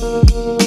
Música